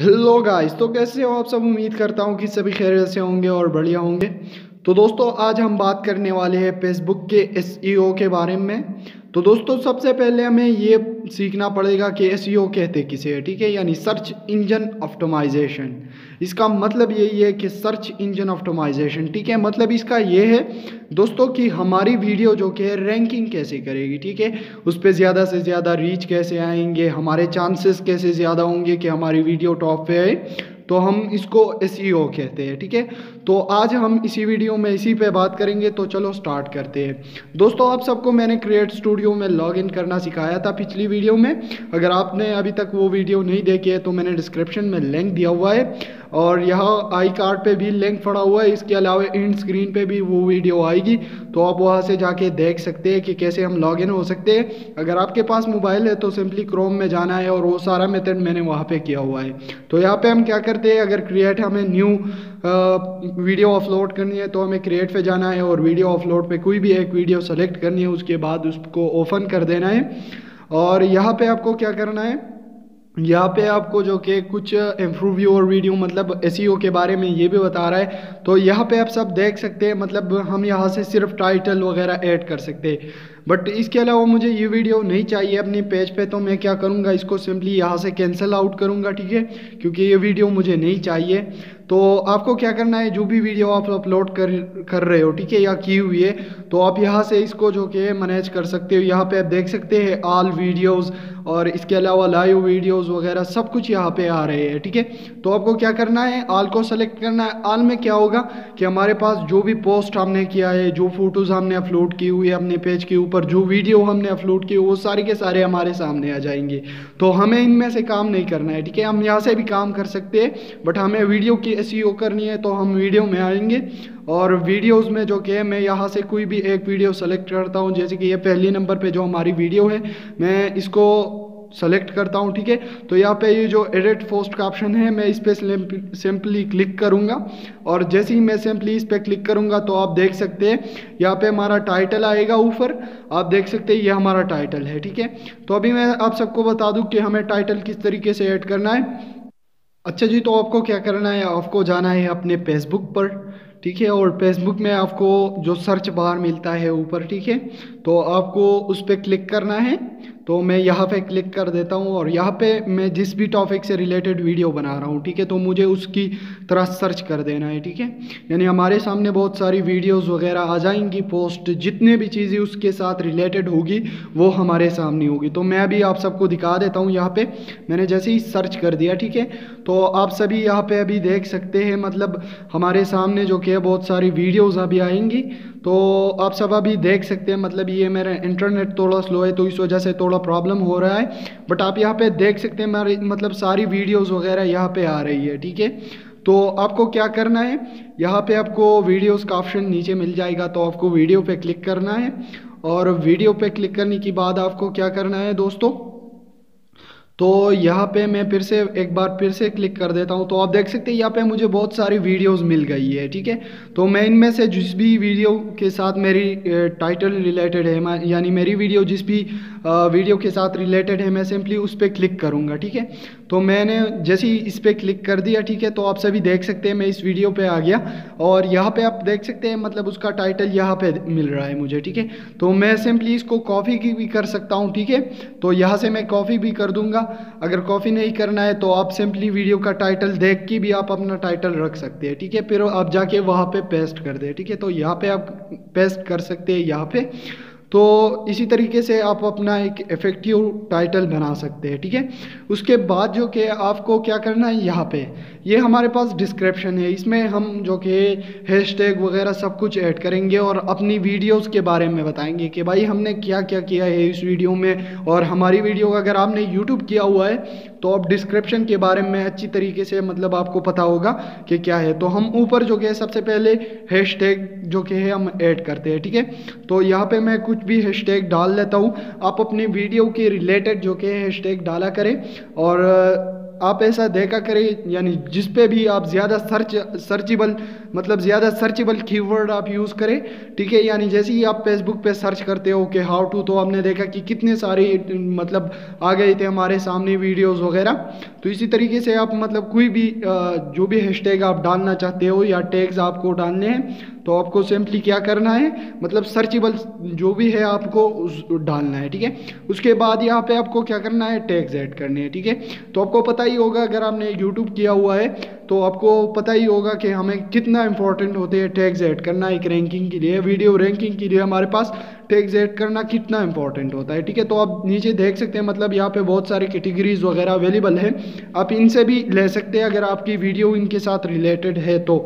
Hello guys तो कैसे हो आप सब? उम्मीद करता हूँ कि सभी खैर से होंगे और बढ़िया होंगे। तो दोस्तों, आज हम बात करने वाले हैं फेसबुक के एस के बारे में। तो दोस्तों, सबसे पहले हमें ये सीखना पड़ेगा कि एसईओ कहते किसे है, ठीक है? यानी सर्च इंजन ऑप्टोमाइजेशन इसका मतलब यही है कि सर्च इंजन ऑप्टोमाइजेशन ठीक है? मतलब इसका ये है, दोस्तों, कि हमारी वीडियो जो कि है रैंकिंग कैसे करेगी, ठीक है? उस पर ज़्यादा से ज़्यादा रीच कैसे आएँगे, हमारे चांसेस कैसे ज़्यादा होंगे कि हमारी वीडियो टॉप पे आए तो हम इसको एस e कहते हैं, ठीक है? तो आज हम इसी वीडियो में इसी पे बात करेंगे तो चलो स्टार्ट करते हैं। दोस्तों, आप सबको मैंने क्रिएट स्टूडियो में लॉगिन करना सिखाया था पिछली वीडियो में। अगर आपने अभी तक वो वीडियो नहीं देखी है तो मैंने डिस्क्रिप्शन में लिंक दिया हुआ है। और यहाँ आई कार्ड पे भी लिंक पड़ा हुआ है। इसके अलावा इंड स्क्रीन पे भी वो वीडियो आएगी। तो आप वहाँ से जाके देख सकते हैं कि कैसे हम लॉगिन हो सकते हैं। अगर आपके पास मोबाइल है तो सिंपली क्रोम में जाना है और वो सारा मेथड मैंने वहाँ पे किया हुआ है। तो यहाँ पे हम क्या करते हैं, अगर क्रिएट हमें न्यू वीडियो अपलोड करनी है तो हमें क्रिएट पे जाना है और वीडियो अपलोड पे कोई भी एक वीडियो सेलेक्ट करनी है, उसके बाद उसको ओपन कर देना है। और यहाँ पे आपको क्या करना है? यहाँ पे आपको जो कि कुछ इम्प्रूव और वीडियो मतलब एस e के बारे में ये भी बता रहा है। तो यहाँ पे आप सब देख सकते हैं मतलब हम यहाँ से सिर्फ़ टाइटल वगैरह ऐड कर सकते हैं। बट इसके अलावा मुझे ये वीडियो नहीं चाहिए अपने पेज पे तो मैं क्या करूँगा? इसको सिंपली यहाँ से कैंसिल आउट करूँगा, ठीक है? क्योंकि ये वीडियो मुझे नहीं चाहिए। तो आपको क्या करना है, जो भी वीडियो आप अपलोड कर कर रहे हो, ठीक है, या की हुई है तो आप यहाँ से इसको जो कि मैनेज कर सकते हो। यहाँ पे आप देख सकते हैं ऑल वीडियोस और इसके अलावा लाइव वीडियोस वगैरह सब कुछ यहाँ पे आ रहे हैं, ठीक है। तो आपको क्या करना है आल को सेलेक्ट करना है। आल में क्या होगा कि हमारे पास जो भी पोस्ट हमने किया है, जो फ़ोटोज़ हमने अपलोड की हुई है, अपने पेज के ऊपर जो वीडियो हमने अपलोड की वो सारे के सारे हमारे सामने आ जाएँगे। तो हमें इनमें से काम नहीं करना है, ठीक है। हम यहाँ से भी काम कर सकते हैं बट हमें वीडियो की एस करनी है तो हम वीडियो में आएँगे। और वीडियोस में जो कि मैं यहाँ से कोई भी एक वीडियो सेलेक्ट करता हूँ, जैसे कि ये पहली नंबर पे जो हमारी वीडियो है, मैं इसको सेलेक्ट करता हूँ, ठीक है? तो यहाँ पे ये जो एडिट पोस्ट का ऑप्शन है, मैं इस पर सिंपली क्लिक करूँगा। और जैसे ही मैं सिंपली इस पर क्लिक करूँगा तो आप देख सकते हैं, यहाँ पे हमारा टाइटल आएगा ऊपर। आप देख सकते हैं, ये हमारा टाइटल है, ठीक है? तो अभी मैं आप सबको बता दूँ कि हमें टाइटल किस तरीके से ऐड करना है। अच्छा जी तो आपको क्या करना है? आपको जाना है अपने फेसबुक पर, ठीक है? और फेसबुक में आपको जो सर्च बार मिलता है ऊपर, ठीक है? तो आपको उस पर क्लिक करना है। तो मैं यहाँ पे क्लिक कर देता हूँ और यहाँ पे मैं जिस भी टॉपिक से रिलेटेड वीडियो बना रहा हूँ, ठीक है? तो मुझे उसकी तरह सर्च कर देना है, ठीक है? यानी हमारे सामने बहुत सारी वीडियोस वगैरह आ जाएँगी पोस्ट जितने भी चीज़ें उसके साथ रिलेटेड होगी, वो हमारे सामने होगी। तो मैं भी आप सबको दिखा देता हूँ यहाँ पर मैंने जैसे ही सर्च कर दिया, ठीक है? तो आप सभी यहाँ पर अभी देख सकते हैं मतलब हमारे सामने जो कि बहुत सारी वीडियोज़ अभी आएँगी। तो आप सब अभी देख सकते हैं मतलब ये मेरा इंटरनेट थोड़ा स्लो है तो इस वजह से थोड़ा प्रॉब्लम हो रहा है। बट आप यहाँ पे देख सकते हैं, मेरी मतलब सारी वीडियोस वगैरह यहाँ पे आ रही है, ठीक है? तो आपको क्या करना है, यहाँ पे आपको वीडियोस का ऑप्शन नीचे मिल जाएगा तो आपको वीडियो पे क्लिक करना है। और वीडियो पे क्लिक करने के बाद आपको क्या करना है दोस्तों? तो यहाँ पे मैं फिर से एक बार फिर से क्लिक कर देता हूँ। तो आप देख सकते हैं, यहाँ पे मुझे बहुत सारी वीडियोस मिल गई है, ठीक है? तो मैं इनमें से जिस भी वीडियो के साथ मेरी टाइटल रिलेटेड है यानी मेरी वीडियो जिस भी वीडियो के साथ रिलेटेड है, मैं सिंपली उस पर क्लिक करूँगा, ठीक है? तो मैंने जैसे ही इस पर क्लिक कर दिया, ठीक है तो आप सभी देख सकते हैं, मैं इस वीडियो पे आ गया और यहाँ पे आप देख सकते हैं मतलब उसका टाइटल यहाँ पे मिल रहा है मुझे, ठीक है? तो मैं सिंपली इसको कॉफ़ी की भी कर सकता हूँ, ठीक है? तो यहाँ से मैं कॉफ़ी भी कर दूँगा। अगर कॉफ़ी नहीं करना है तो आप सिंपली वीडियो का टाइटल देख के भी आप अपना टाइटल रख सकते हैं, ठीक है? फिर आप जाके वहाँ पे पेस्ट कर दे, ठीक है? तो यहाँ पे आप पेस्ट कर सकते हैं, यहाँ पे। तो इसी तरीके से आप अपना एक इफ़ेक्टिव टाइटल बना सकते हैं, ठीक है? उसके बाद जो कि आपको क्या करना है, यहाँ पे। ये हमारे पास डिस्क्रिप्शन है, इसमें हम जो कि हैशटैग वगैरह सब कुछ ऐड करेंगे और अपनी वीडियोस के बारे में बताएँगे कि भाई हमने क्या क्या किया है इस वीडियो में और हमारी वीडियो अगर आपने यूट्यूब किया हुआ है तो अब डिस्क्रिप्शन के बारे में अच्छी तरीके से मतलब आपको पता होगा कि क्या है। तो हम ऊपर जो कि है, सबसे पहले हैशटैग जो कि है, हम ऐड करते हैं, ठीक है? तो यहाँ पे मैं कुछ भी हैशटैग डाल लेता हूँ। आप अपने वीडियो के रिलेटेड जो कि हैशटैग डाला करें और आप ऐसा देखा करें, यानी जिस पे भी आप ज़्यादा सर्च, सर्चिबल मतलब ज़्यादा सर्चिबल कीवर्ड आप यूज़ करें, ठीक है? यानी जैसे ही आप फेसबुक पे सर्च करते हो कि हाउ टू तो आपने देखा कि कितने सारे मतलब आ गए थे हमारे सामने वीडियोस वगैरह। तो इसी तरीके से आप मतलब कोई भी जो भी हैशटैग आप डालना चाहते हो या टैग्स आपको डालने हैं तो आपको सिंपली क्या करना है? मतलब सर्चिबल जो भी है आपको डालना है, ठीक है? उसके बाद यहाँ पे आपको क्या करना है? टैग्स ऐड करने हैं, ठीक है? तो आपको पता ही होगा अगर आपने यूट्यूब किया हुआ है तो आपको पता ही होगा कि हमें कितना इंपॉर्टेंट होते हैं टैग्स ऐड करना, एक रैंकिंग के लिए वीडियो रैंकिंग के लिए हमारे पास टैग्स ऐड करना कितना इंपॉर्टेंट होता है, ठीक है? तो आप नीचे देख सकते हैं मतलब यहाँ पे बहुत सारी कैटेगरीज वगैरह अवेलेबल है। आप इनसे भी ले सकते हैं, अगर आपकी वीडियो इनके साथ रिलेटेड है तो।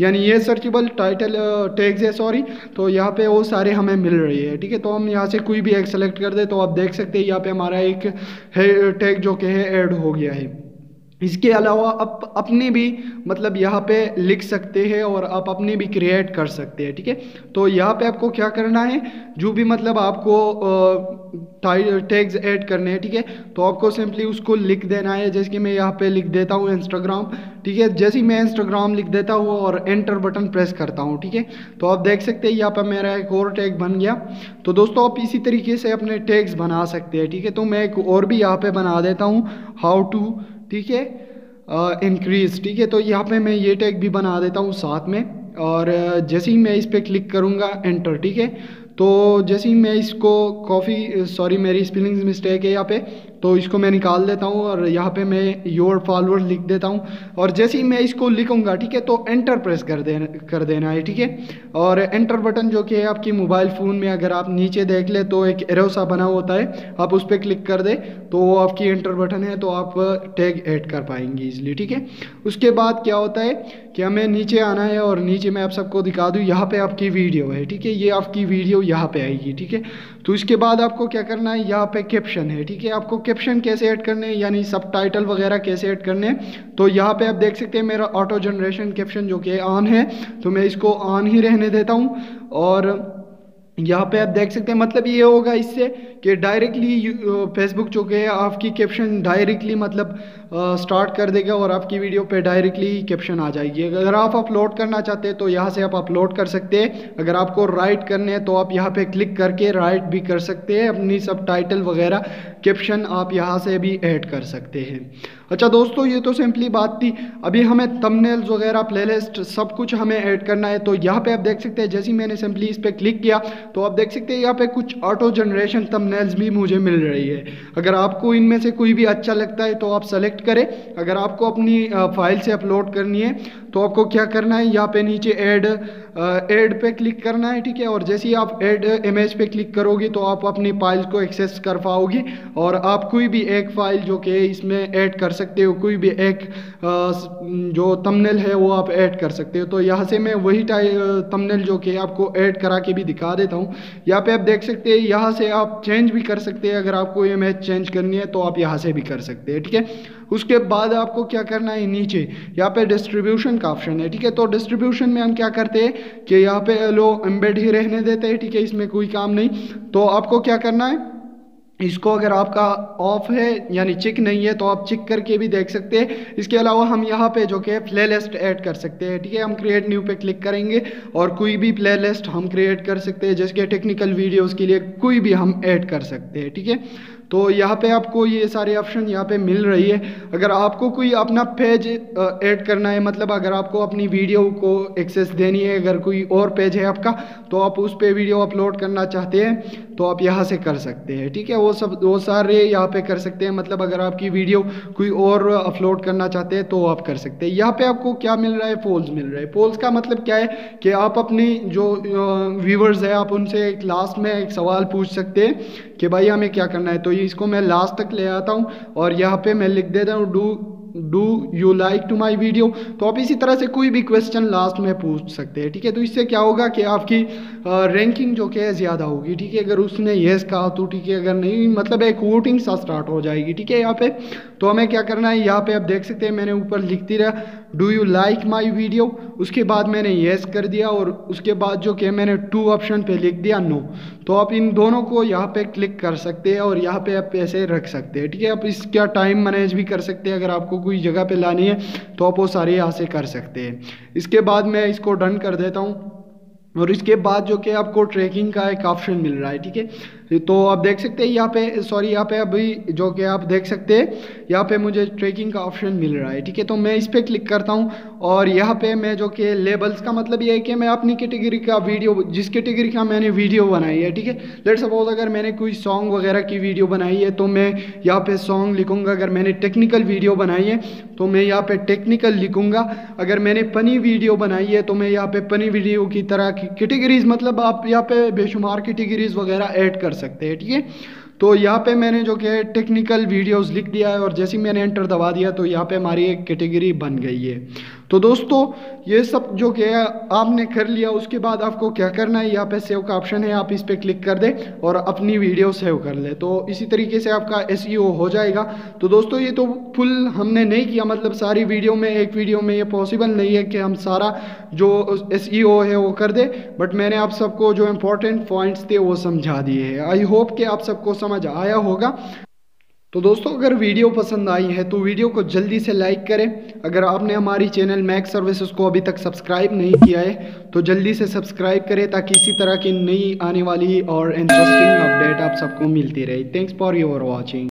यानी ये सर्चेबल टाइटल टैग्स है सॉरी तो यहाँ पे वो सारे हमें मिल रही है, ठीक है? तो हम यहाँ से कोई भी एक सेलेक्ट कर दे तो आप देख सकते हैं, यहाँ पे हमारा एक है टैग जो कि है ऐड हो गया है। इसके अलावा आप अपने भी मतलब यहाँ पे लिख सकते हैं और आप अपने भी क्रिएट कर सकते हैं, ठीक है? तो यहाँ पे आपको क्या करना है? जो भी मतलब आपको टैग्स ऐड करने हैं, ठीक है? तो आपको सिंपली उसको लिख देना है, जैसे कि मैं यहाँ पे लिख देता हूँ इंस्टाग्राम ठीक है? जैसे ही मैं इंस्टाग्राम लिख देता हूँ और एंटर बटन प्रेस करता हूँ, ठीक है? तो आप देख सकते हैं यहाँ पर मेरा एक और टैग बन गया। तो दोस्तों, आप इसी तरीके से अपने टैग्स बना सकते हैं, ठीक है? तो मैं एक और भी यहाँ पे बना देता हूँ हाउ टू ठीक है? इंक्रीज ठीक है? तो यहाँ पे मैं ये टैग भी बना देता हूँ साथ में। और जैसे ही मैं इस पर क्लिक करूँगा एंटर ठीक है? तो जैसे ही मैं इसको कॉफ़ी सॉरी मेरी स्पेलिंग मिस्टेक है यहाँ पे। तो इसको मैं निकाल देता हूँ और यहाँ पे मैं योर फॉलोअर लिख देता हूँ। और जैसे ही मैं इसको लिखूँगा, ठीक है तो एंटर प्रेस कर देना कर देना है, ठीक है? और एंटर बटन जो कि है आपकी मोबाइल फ़ोन में अगर आप नीचे देख ले तो एक एरोसा बना होता है। आप उस पर क्लिक कर दे तो वो आपकी एंटर बटन है तो आप टैग ऐड कर पाएँगे इसलिए ठीक है? उसके बाद क्या होता है कि हमें नीचे आना है और नीचे मैं आप सबको दिखा दूँ, यहाँ पर आपकी वीडियो है, ठीक है? ये आपकी वीडियो यहाँ पर आएगी, ठीक है? तो इसके बाद आपको क्या करना है? यहाँ पे कैप्शन है, ठीक है? आपको कैप्शन कैसे ऐड करने हैं? यानी सब टाइटल वगैरह कैसे ऐड करने हैं? तो यहाँ पे आप देख सकते हैं मेरा ऑटो जनरेशन कैप्शन जो कि ऑन है तो मैं इसको ऑन ही रहने देता हूँ। और यहाँ पे आप देख सकते हैं मतलब ये होगा इससे कि डायरेक्टली फेसबुक जो है, आपकी कैप्शन डायरेक्टली मतलब स्टार्ट कर देगा और आपकी वीडियो पे डायरेक्टली कैप्शन आ जाएगी। अगर आप अपलोड करना चाहते हैं तो यहाँ से आप अपलोड कर सकते हैं। अगर आपको राइट करने हैं तो आप यहाँ पे क्लिक करके राइट भी कर सकते हैं। अपनी सब टाइटल वगैरह कैप्शन आप यहाँ से भी ऐड कर सकते हैं। अच्छा दोस्तों, ये तो सिंपली बात थी। अभी हमें तमनेल्स वगैरह प्लेलिस्ट सब कुछ हमें ऐड करना है तो यहाँ पे आप देख सकते हैं, जैसे मैंने सिंपली इस पर क्लिक किया तो आप देख सकते हैं, यहाँ पे कुछ ऑटो जनरेशन थंबनेल्स भी मुझे मिल रही है। अगर आपको इनमें से कोई भी अच्छा लगता है तो आप सेलेक्ट करें। अगर आपको अपनी फ़ाइल से अपलोड करनी है तो आपको क्या करना है? यहाँ पे नीचे ऐड ऐड पे क्लिक करना है, ठीक है? और जैसे ही आप ऐड इमेज पे क्लिक करोगे तो आप अपनी फ़ाइल को एक्सेस कर पाओगे और आप कोई भी एक फ़ाइल जो कि इसमें ऐड कर सकते हो, कोई भी एक जो तमनेल है, वो आप ऐड कर सकते हो। तो यहाँ से मैं वही तमनेल जो कि आपको ऐड करा के भी दिखा देता हूँ। यहाँ पे आप देख सकते हैं, यहाँ से आप चेंज भी कर सकते हैं। अगर आपको इमेज चेंज करनी है तो आप यहाँ से भी कर सकते हैं, ठीक है? उसके बाद आपको क्या करना है, नीचे, यहाँ पे डिस्ट्रीब्यूशन का ऑप्शन है, ठीक है? तो डिस्ट्रीब्यूशन में हम क्या करते हैं कि यहाँ पे लो एम्बेड ही रहने देते हैं, ठीक है, इसमें कोई काम नहीं। तो आपको क्या करना है? इसको अगर आपका ऑफ़ है, यानी चिक नहीं है तो आप चिक करके भी देख सकते हैं। इसके अलावा हम यहाँ पे जो कि प्ले लिस्ट ऐड कर सकते हैं, ठीक है, हम क्रिएट न्यू पे क्लिक करेंगे और कोई भी प्ले लिस्ट हम क्रिएट कर सकते हैं जैसे टेक्निकल वीडियोस के लिए कोई भी हम ऐड कर सकते हैं, ठीक है। तो यहाँ पे आपको ये सारे ऑप्शन यहाँ पे मिल रही है। अगर आपको कोई अपना पेज ऐड करना है मतलब अगर आपको अपनी वीडियो को एक्सेस देनी है, अगर कोई और पेज है आपका तो आप उस पर वीडियो अपलोड करना चाहते हैं तो आप यहाँ से कर सकते हैं, ठीक है? वो सब, वो सारे यहाँ पे कर सकते हैं मतलब अगर आपकी वीडियो कोई और अपलोड करना चाहते हैं तो आप कर सकते हैं। यहाँ पे आपको क्या मिल रहा है? पोल्स मिल रहा है। पोल्स का मतलब क्या है कि आप अपनी जो व्यूवर्स है, आप उनसे एक लास्ट में एक सवाल पूछ सकते हैं कि भाई हमें क्या करना है? तो इसको मैं लास्ट तक ले आता हूँ और यहाँ पे मैं लिख देता हूँ do do you like to my video तो आप इसी तरह से कोई भी क्वेश्चन लास्ट में पूछ सकते हैं, ठीक है? तो इससे क्या होगा कि आपकी रैंकिंग जो कि है ज़्यादा होगी, ठीक है? अगर उसने येस कहा तो ठीक है? अगर नहीं मतलब एक वोटिंग सा स्टार्ट हो जाएगी, ठीक है? यहाँ पे तो हमें क्या करना है? यहाँ पे आप देख सकते हैं, मैंने ऊपर लिखती रहा do you like my video उसके बाद मैंने येस कर दिया और उसके बाद जो कि मैंने टू ऑप्शन पे लिख दिया नो तो आप इन दोनों को यहाँ पे क्लिक कर सकते हैं और यहाँ पे आप पैसे रख सकते हैं, ठीक है? आप इसका टाइम मैनेज भी कर सकते हैं, अगर आपको कोई जगह पे लानी है तो आप वो सारे यहाँ से कर सकते हैं। इसके बाद मैं इसको डन कर देता हूँ। और इसके बाद जो कि आपको ट्रैकिंग का एक ऑप्शन मिल रहा है, ठीक है? तो आप देख सकते हैं, यहाँ पे सॉरी यहाँ पे अभी जो कि आप देख सकते हैं, यहाँ पे मुझे ट्रैकिंग का ऑप्शन मिल रहा है, ठीक है? तो मैं इस पर क्लिक करता हूँ और यहाँ पे मैं जो कि लेबल्स का मतलब ये है कि मैं अपनी कैटेगरी का वीडियो जिस कैटेगरी का मैंने वीडियो बनाई है, ठीक है? लेट सपोज़ अगर मैंने कोई सॉन्ग वगैरह की वीडियो बनाई है तो मैं यहाँ पे सॉन्ग लिखूँगा। अगर मैंने टेक्निकल वीडियो बनाई है तो मैं यहाँ पे टेक्निकल लिखूँगा। अगर मैंने पनी वीडियो बनाई है तो मैं यहाँ पे पनी वीडियो की तरह की कैटेगरीज मतलब आप यहाँ पे बेशुमार कैटेगरीज वगैरह ऐड कर सकते हैं, ठीक है? तो यहाँ पे मैंने जो कि टेक्निकल वीडियोस लिख दिया है, और जैसे ही मैंने एंटर दबा दिया तो यहाँ पे हमारी एक कैटेगरी बन गई है। तो दोस्तों, ये सब जो कि आपने कर लिया, उसके बाद आपको क्या करना है? यहाँ पे सेव का ऑप्शन है, आप इस पर क्लिक कर दें और अपनी वीडियो सेव कर ले। तो इसी तरीके से आपका एस e हो जाएगा। तो दोस्तों, ये तो फुल हमने नहीं किया मतलब सारी वीडियो में, एक वीडियो में ये पॉसिबल नहीं है कि हम सारा जो एस e है, वो कर दे। बट मैंने आप सबको जो इम्पोर्टेंट पॉइंट्स थे, वो समझा दिए हैं। आई होप कि आप सबको समझ आया होगा। तो दोस्तों, अगर वीडियो पसंद आई है तो वीडियो को जल्दी से लाइक करें। अगर आपने हमारी चैनल मैक सर्विसेज़ को अभी तक सब्सक्राइब नहीं किया है तो जल्दी से सब्सक्राइब करें ताकि इसी तरह की नई आने वाली और इंटरेस्टिंग अपडेट आप सबको मिलती रहे। Thanks for your watching